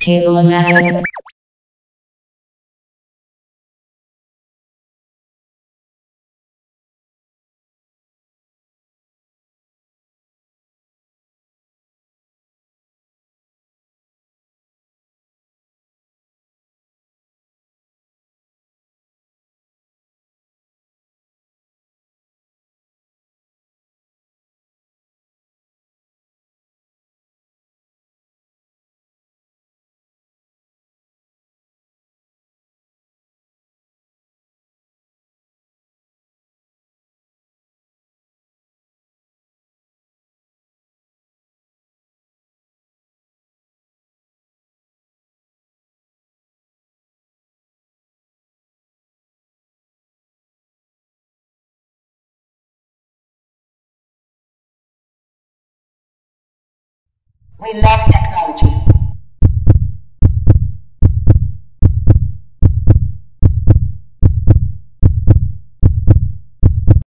Cable-o-matic. We love technology.